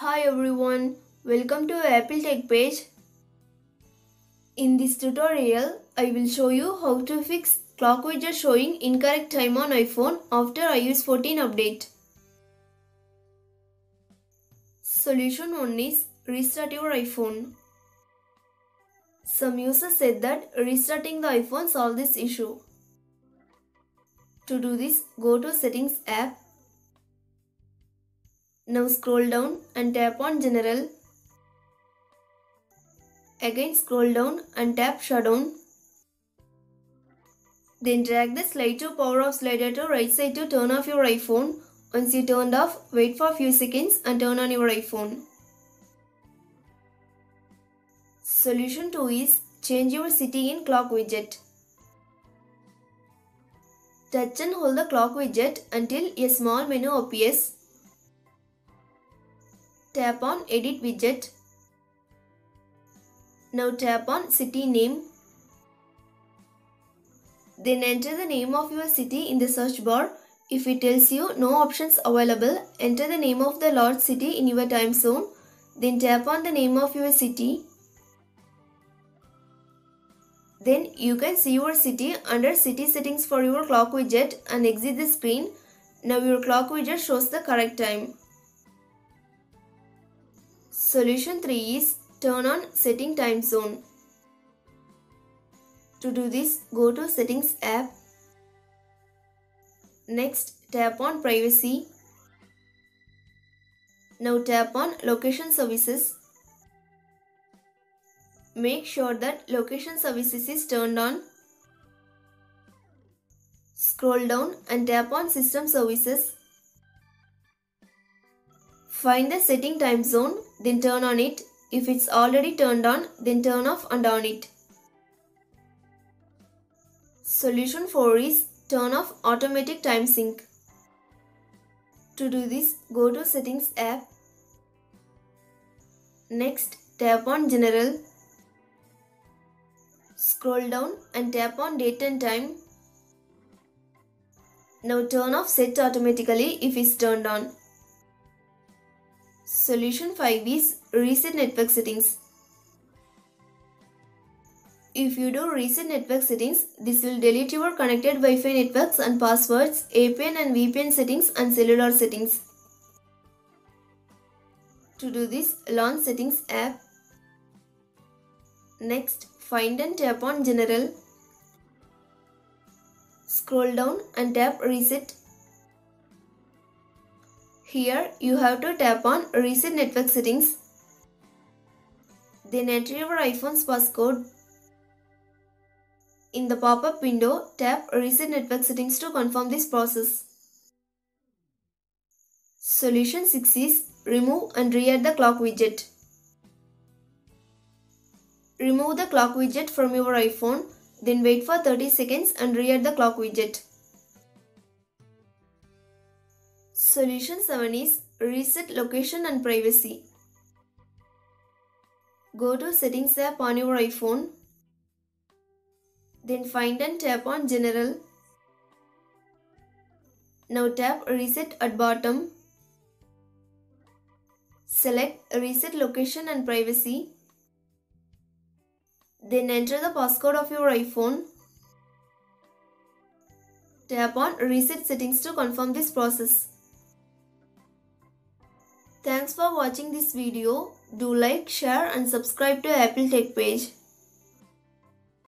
Hi everyone, welcome to Apple Tech page. In this tutorial, I will show you how to fix clock widget showing incorrect time on iPhone after iOS 14 update. Solution 1 is restart your iPhone. Some users said that restarting the iPhone solved this issue. To do this, go to Settings app now scroll down and tap on General. Again scroll down and tap Shutdown. Then drag the slide to power off slider to right side to turn off your iPhone. Once you turned off, wait for a few seconds and turn on your iPhone. Solution 2 is change your city in clock widget. Touch and hold the clock widget until a small menu appears. Tap on Edit widget. Now tap on city name. Then enter the name of your city in the search bar. If it tells you no options available, enter the name of the large city in your time zone. Then tap on the name of your city. Then you can see your city under city settings for your clock widget and exit the screen. Now your clock widget shows the correct time. Solution 3 is turn on setting time zone. To do this, go to settings app. Next, tap on privacy. Now tap on location services. Make sure that location services is turned on. Scroll down and tap on system services. Find the setting time zone, then turn on it. If it's already turned on, then turn off and on it. Solution 4 is turn off automatic time sync. To do this, go to settings app. Next, tap on general. Scroll down and tap on date and time. Now turn off set automatically if it's turned on. Solution 5 is Reset Network Settings. If you do reset network settings, this will delete your connected Wi-Fi networks and passwords, APN and VPN settings and cellular settings. To do this, launch Settings app. Next, find and tap on General. Scroll down and tap Reset here you have to tap on Reset Network Settings. Then enter your iPhone's passcode. In the pop-up window, tap Reset Network Settings to confirm this process. Solution 6 is Remove and re-add the clock widget. Remove the clock widget from your iPhone, then wait for 30 seconds and re-add the clock widget. Solution 7 is Reset Location and Privacy. Go to Settings app on your iPhone. Then find and tap on General. Now tap Reset at bottom. Select Reset Location and Privacy. Then enter the passcode of your iPhone. Tap on Reset Settings to confirm this process. Thanks for watching this video. Do like, share and subscribe to Apple Tech page.